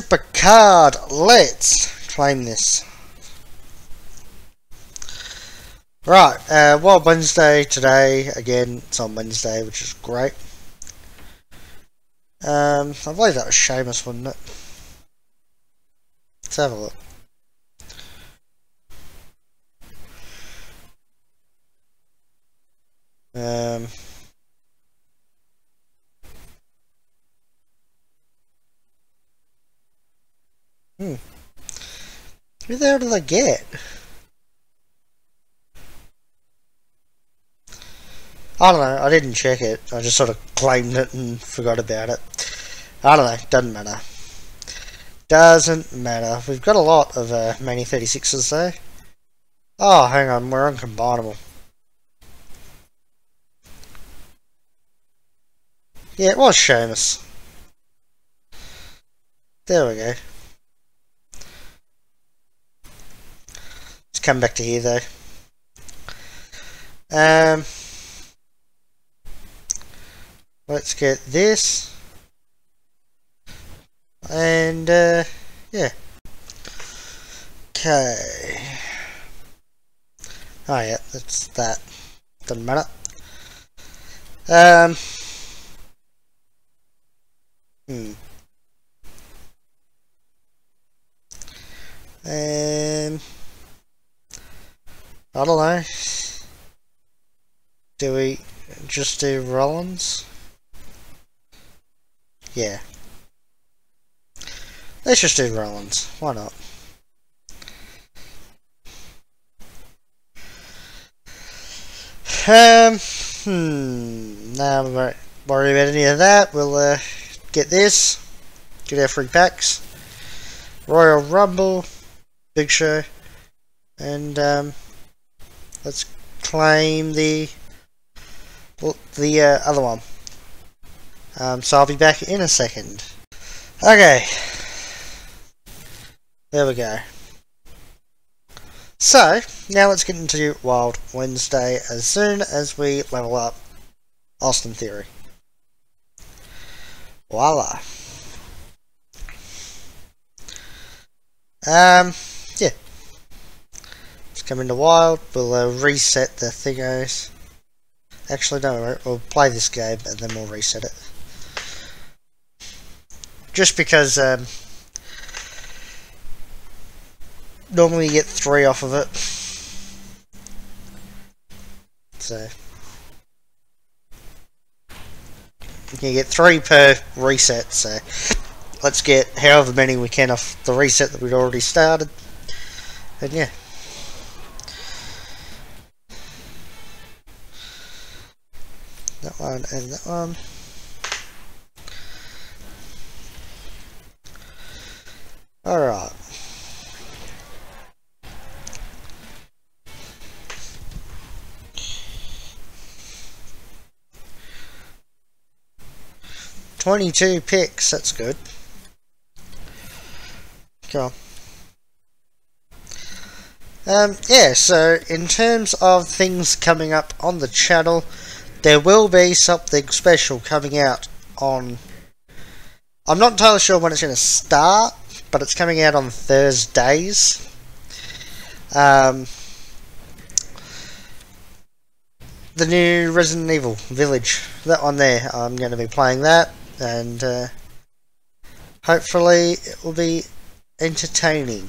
super card. Let's claim this. Right, uh, well, Wednesday today. Again, it's on Wednesday, which is great. Um, I believe that was Sheamus, wasn't it? Let's have a look. Um, hmm. Who the hell did I get? I don't know, I didn't check it. I just sort of claimed it and forgot about it. I don't know, doesn't matter. Doesn't matter. We've got a lot of uh, Mania 36s though. Oh, hang on, we're uncombinable. Yeah, it was Sheamus. There we go. Come back to here though. Um, let's get this. And, uh, yeah. Okay. Oh yeah, that's that. Doesn't matter. Um, Hmm. Um, I don't know. Do we just do Rollins? Yeah. Let's just do Rollins. Why not? Um, hmm. Now we won't worry about any of that. We'll, uh, get this, get our free packs, Royal Rumble, Big Show, and um, let's claim the the uh, other one. Um, so I'll be back in a second. Okay, there we go. So, now let's get into Wild Wednesday as soon as we level up Austin Theory. Voila. Um, come into wild. We'll uh, reset the thingos. Actually, no, we'll play this game and then we'll reset it. Just because um, normally you get three off of it. So. You get three per reset, so let's get however many we can off the reset that we'd already started. And yeah. And that one. 22 picks, that's good. Cool. Um, yeah, so in terms of things coming up on the channel, there will be something special coming out on... I'm not entirely sure when it's going to start, but it's coming out on Thursdays. Um, the new Resident Evil Village, that one there, I'm going to be playing that and uh, hopefully it will be entertaining.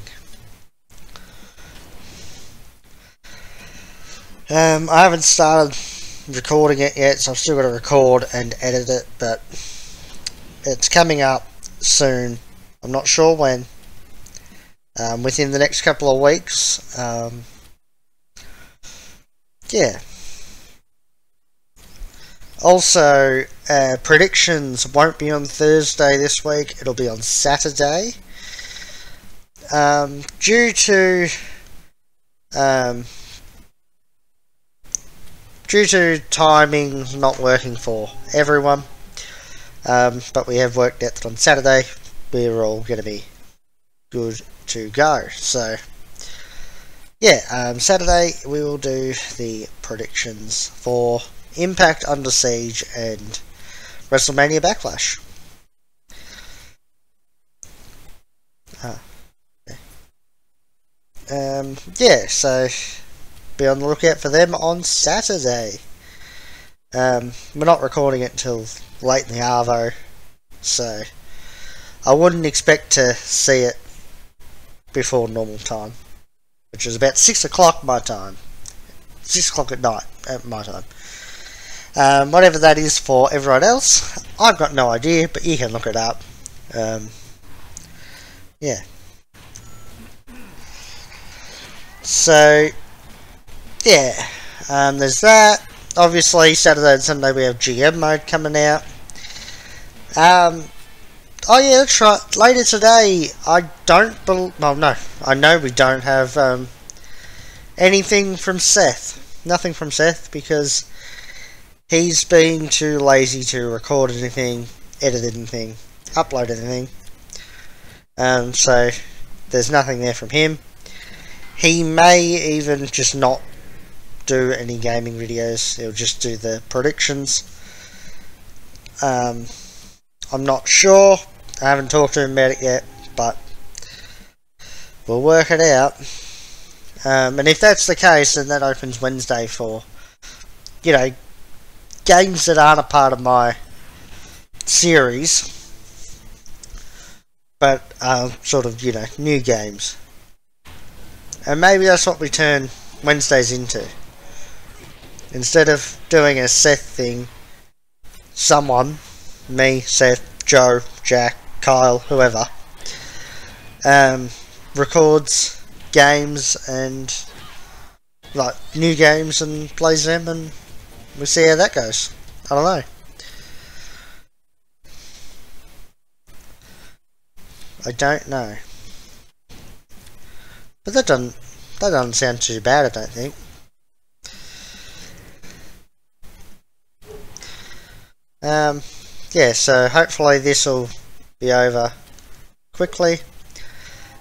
Um, I haven't started recording it yet, so I've still got to record and edit it, but it's coming up soon. I'm not sure when. Um, within the next couple of weeks. Um, yeah. Also, uh, predictions won't be on Thursday this week, it'll be on Saturday. Um, due to um, due to timings not working for everyone, um, but we have worked out that on Saturday we're all going to be good to go. So, yeah, um, Saturday we will do the predictions for Impact Under Siege, and WrestleMania Backlash. Huh. Um, yeah, so be on the lookout for them on Saturday. Um, we're not recording it until late in the Arvo, so I wouldn't expect to see it before normal time, which is about 6 o'clock my time. 6 o'clock at night at my time. Um, whatever that is for everyone else, I've got no idea, but you can look it up. Um, yeah. So, yeah, um, there's that. Obviously, Saturday and Sunday we have GM mode coming out. Um, oh yeah, that's right. Later today, I don't bel well, no, I know we don't have um, anything from Seth. Nothing from Seth because he's been too lazy to record anything, edit anything, upload anything. Um, so there's nothing there from him. He may even just not do any gaming videos. He'll just do the predictions. Um, I'm not sure. I haven't talked to him about it yet, but we'll work it out. Um, and if that's the case, then that opens Wednesday for, you know, games that aren't a part of my series, but sort of, you know, new games. And maybe that's what we turn Wednesdays into. Instead of doing a Seth thing, someone, me, Seth, Joe, Jack, Kyle, whoever, um, records games and like new games and plays them and we'll see how that goes. I don't know. I don't know. But that doesn't that doesn't sound too bad I don't think. Um, yeah, so hopefully this will be over quickly.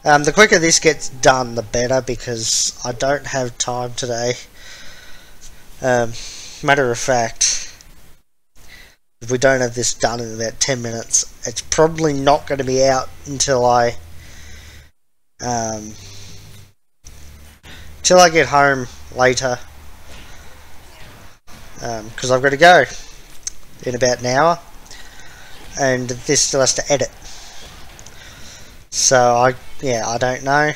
Um, the quicker this gets done, the better, because I don't have time today. Um, matter of fact, if we don't have this done in about 10 minutes, it's probably not going to be out until I... Um, till I get home later. Because um, I've got to go in about an hour and this still has to edit so I yeah I don't know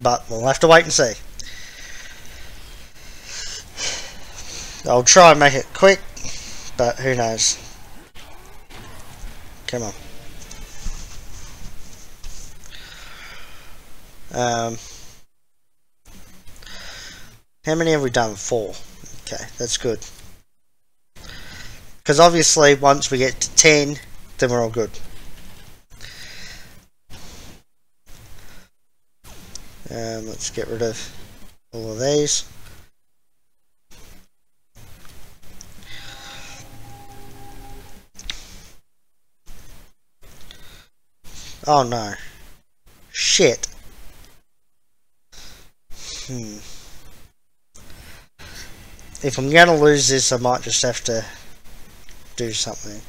but we'll have to wait and see I'll try and make it quick but who knows come on um, how many have we done? Four. Okay, that's good. Because obviously once we get to 10, then we're all good. Um, let's get rid of all of these. Oh no. Shit. Hmm. If I'm gonna lose this, I might just have to do something.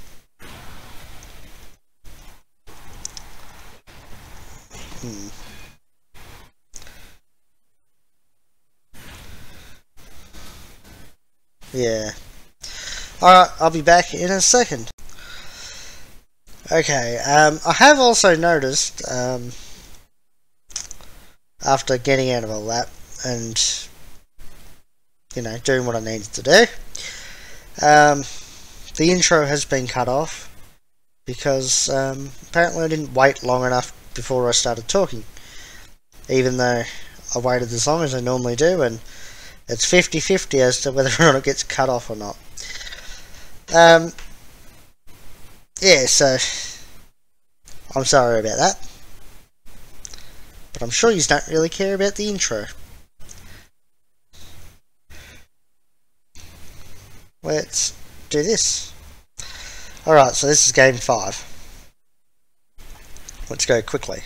Hmm. Yeah. Alright, I'll be back in a second. Okay, um, I have also noticed, um, after getting out of a lap and, you know, doing what I needed to do, um, the intro has been cut off because um, apparently I didn't wait long enough before I started talking. Even though I waited as long as I normally do, and it's 50-50 as to whether or not it gets cut off or not. Um, yeah, so I'm sorry about that. But I'm sure you don't really care about the intro. Let's do this. Alright, so this is game five. Let's go quickly.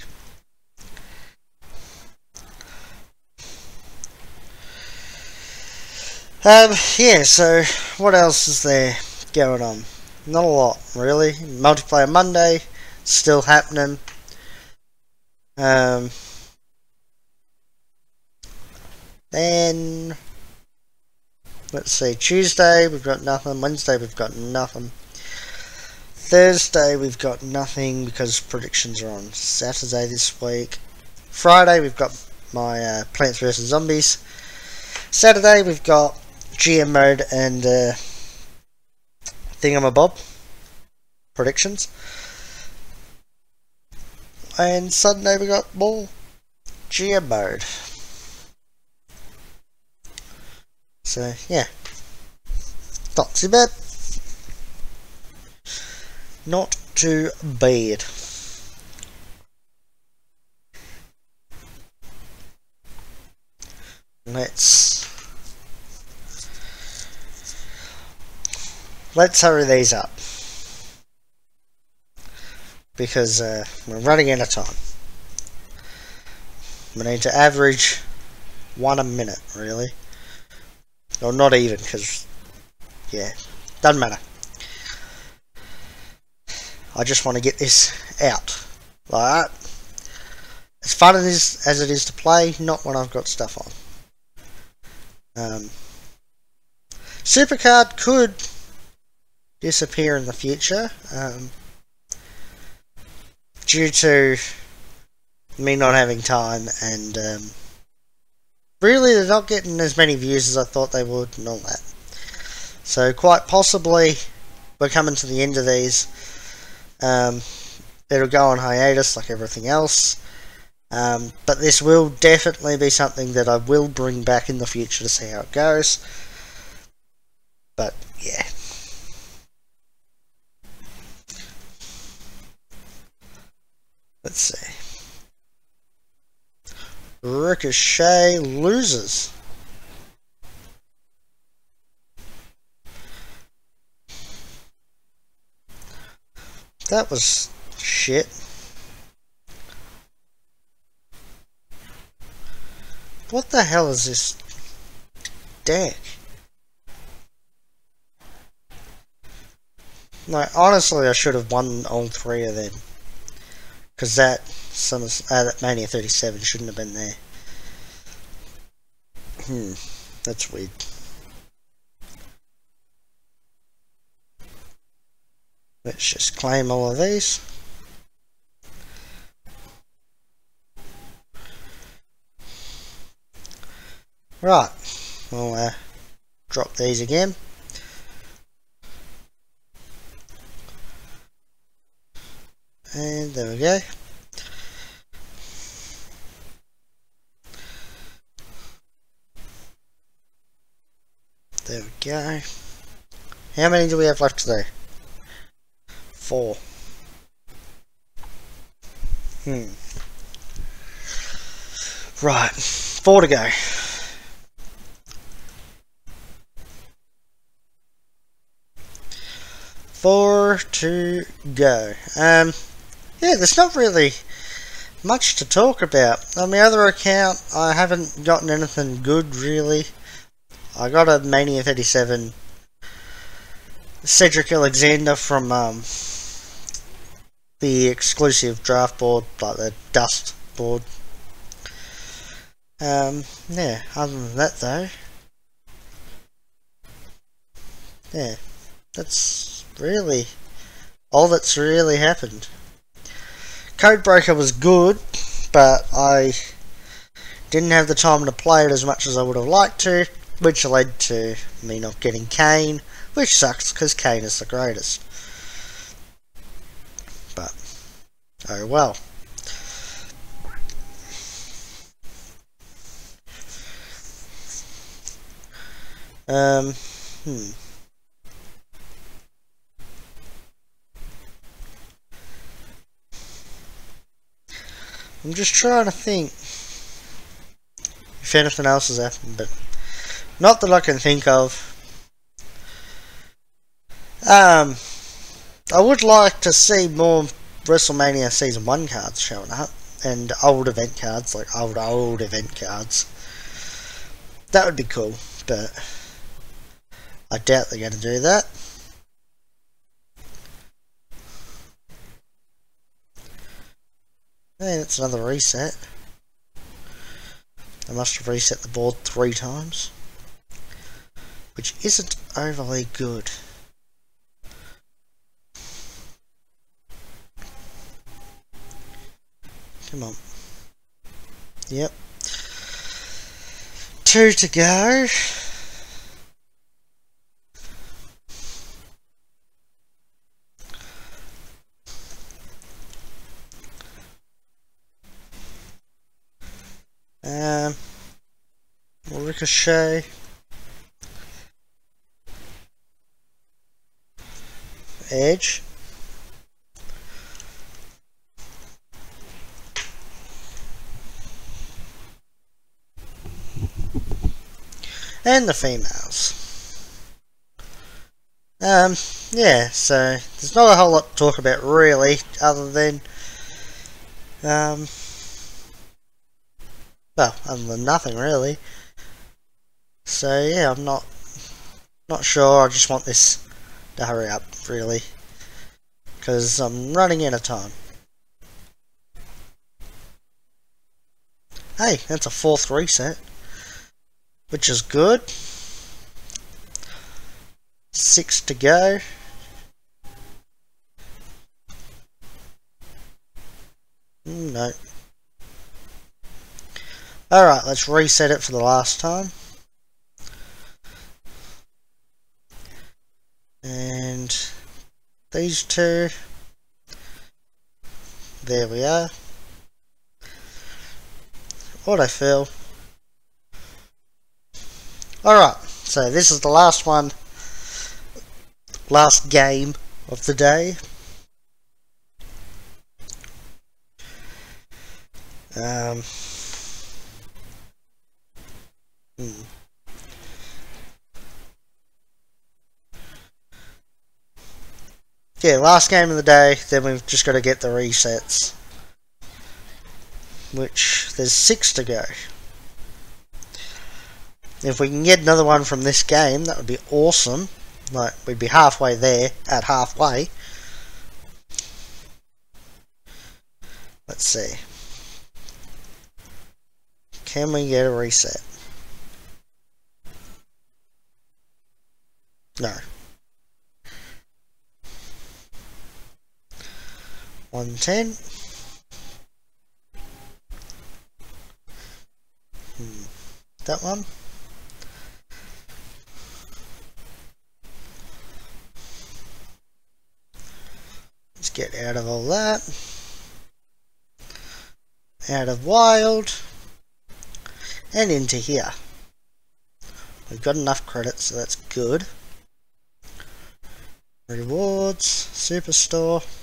Um, yeah, so what else is there going on? Not a lot, really. Multiplayer Monday, still happening. Um, then, let's see, Tuesday we've got nothing, Wednesday we've got nothing. Thursday we've got nothing because predictions are on Saturday this week. Friday we've got my uh, Plants vs Zombies. Saturday we've got GM mode and uh, Thingamabob predictions. And Sunday we got more GM mode. So yeah, not too bad. Not too bad. Let's let's hurry these up because uh, we're running out of time. We need to average one a minute, really. Not even, because, yeah, doesn't matter. I just want to get this out. Like that. As fun as, as it is to play, not when I've got stuff on. Um, Supercard could disappear in the future. Um, due to me not having time and um, really they're not getting as many views as I thought they would and all that. So quite possibly we're coming to the end of these. Um, it'll go on hiatus like everything else. Um, but this will definitely be something that I will bring back in the future to see how it goes. But yeah. Let's see. Ricochet loses. That was shit. What the hell is this deck? Like, honestly, I should have won all three of them. Because that, some, uh, that Mania 37 shouldn't have been there. Hmm, that's weird. Let's just claim all of these. Right, we'll uh, drop these again. And there we go. There we go. How many do we have left today? Four. Hmm. Right, four to go. Four to go. Um, yeah, there's not really much to talk about. On my other account, I haven't gotten anything good, really. I got a Mania 37 Cedric Alexander from um, the exclusive draft board, like the dust board. Um, yeah, other than that though, yeah, that's really all that's really happened. Codebreaker was good, but I didn't have the time to play it as much as I would have liked to, which led to me not getting Kane, which sucks because Kane is the greatest. But, oh well. Um, hmm. I'm just trying to think if anything else has happened, but not that I can think of. Um, I would like to see more WrestleMania Season 1 cards showing up, and old event cards, like old, old event cards. That would be cool, but I doubt they're going to do that. Hey, that's another reset. I must have reset the board three times. Which isn't overly good. Come on. Yep. Two to go. Um, Ricochet. Edge. And the females. Um, yeah, so there's not a whole lot to talk about really, other than, um, well, other than nothing really. So yeah, I'm not not sure. I just want this to hurry up, really, because I'm running out of time. Hey, that's a fourth reset, which is good. Six to go. Mm, no. Alright, let's reset it for the last time. And two. There we are. Autofill. Alright, so this is the last one. Last game of the day. Um, Hmm. Yeah, last game of the day, then we've just got to get the resets. Which, there's six to go. If we can get another one from this game, that would be awesome. Like, we'd be halfway there, at halfway. Let's see. Can we get a reset? No. One ten. Hmm. That one. Let's get out of all that. Out of wild. And into here. We've got enough credits, so that's good. Rewards, Superstore.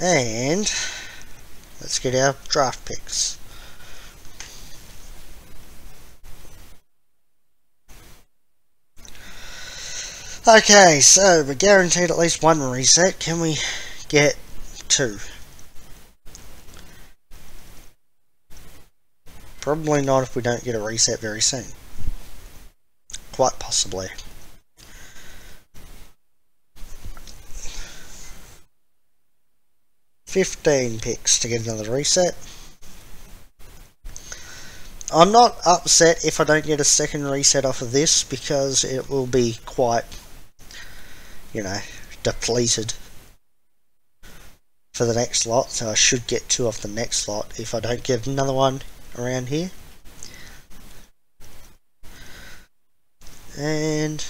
And let's get our draft picks. Okay, so we're guaranteed at least one reset. Can we get two? Probably not if we don't get a reset very soon quite possibly. Fifteen picks to get another reset. I'm not upset if I don't get a second reset off of this because it will be quite, you know, depleted for the next lot. So I should get two off the next lot if I don't get another one around here. And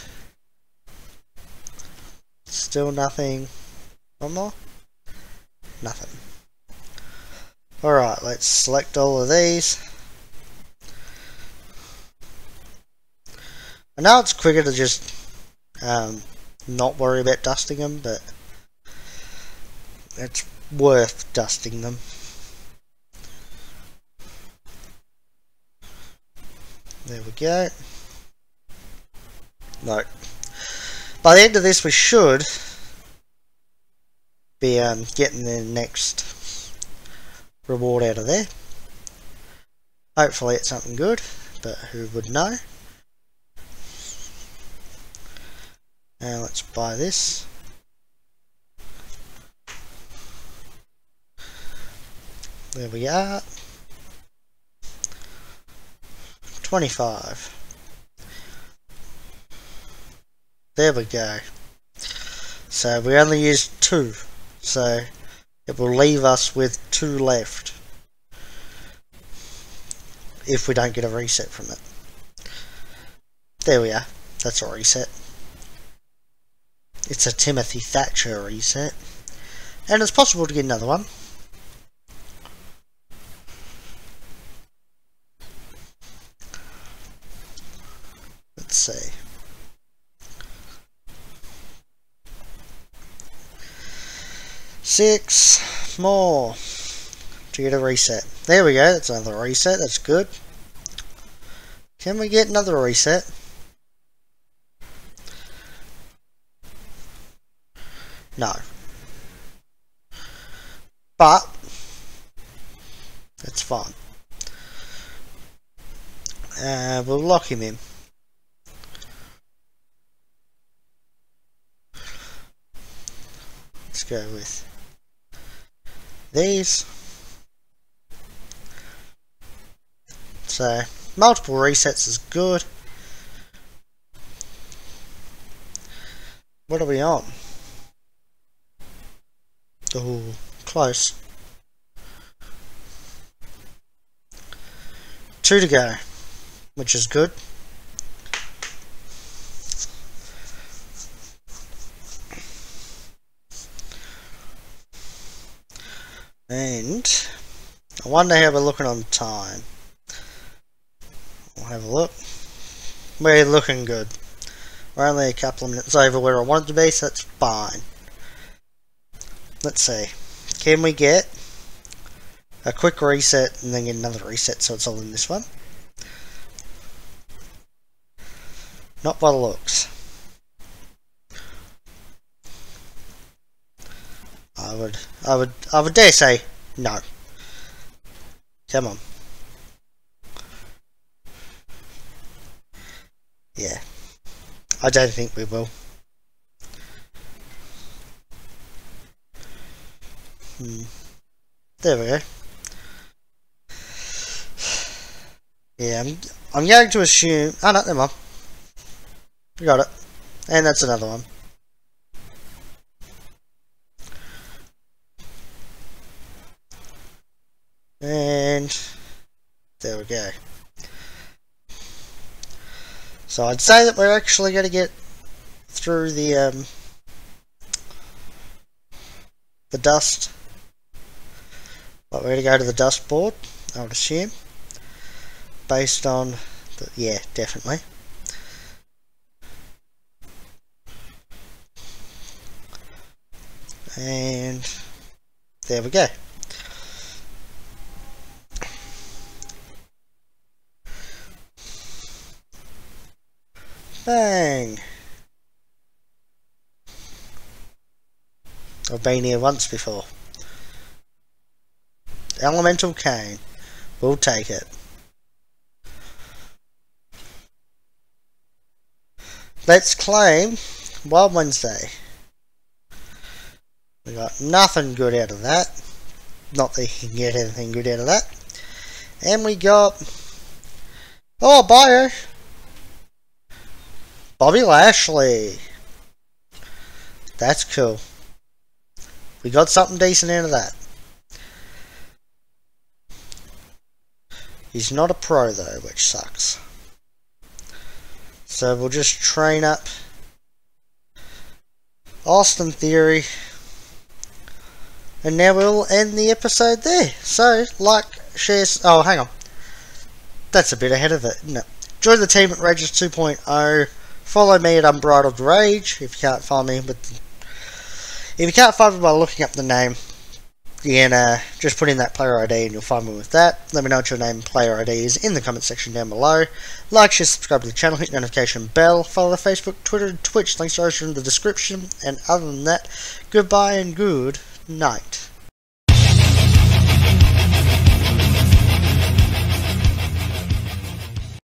still nothing. One more? Nothing. Alright, let's select all of these. I know it's quicker to just um, not worry about dusting them, but it's worth dusting them. There we go. No. By the end of this, we should be um, getting the next reward out of there. Hopefully it's something good, but who would know? Now let's buy this. There we are. 25. There we go. So we only used two. So it will leave us with two left. If we don't get a reset from it. There we are. That's a reset. It's a Timothy Thatcher reset. And it's possible to get another one. Let's see. Six more to get a reset. There we go, that's another reset, that's good. Can we get another reset? No. But, that's fine. Uh, we'll lock him in. Let's go with these. So, multiple resets is good. What are we on? Oh, close. Two to go, which is good. And I wonder how we're looking on time. We'll have a look. We're looking good. We're only a couple of minutes over where I wanted to be, so that's fine. Let's see. Can we get a quick reset and then get another reset so it's all in this one? Not by the looks. Would, I would, I would dare say no. Come on. Yeah. I don't think we will. Hmm. There we go. Yeah, I'm, I'm going to assume... Oh, no, never mind. We got it. And that's another one. And there we go. So I'd say that we're actually going to get through the um, the dust but we're going to go to the dust board, I would assume. Based on, the, yeah, definitely. And there we go. Bang! I've been here once before. Elemental Kane. We'll take it. Let's claim Wild Wednesday. We got nothing good out of that. Not that he can get anything good out of that. And we got... Oh, bio! Bobby Lashley. That's cool. We got something decent out of that. He's not a pro though, which sucks. So we'll just train up Austin Theory. And now we'll end the episode there. So, like, share... Oh, hang on. That's a bit ahead of it, isn't it? Join the team at Rages 2.0. Follow me at Unbridled Rage if you can't find me with... If you can't find me by looking up the name, and uh, just put in that player ID and you'll find me with that. Let me know what your name player ID is in the comment section down below. Like, share, subscribe to the channel, hit notification bell, follow the Facebook, Twitter, and Twitch. Links are in the description. And other than that, goodbye and good night.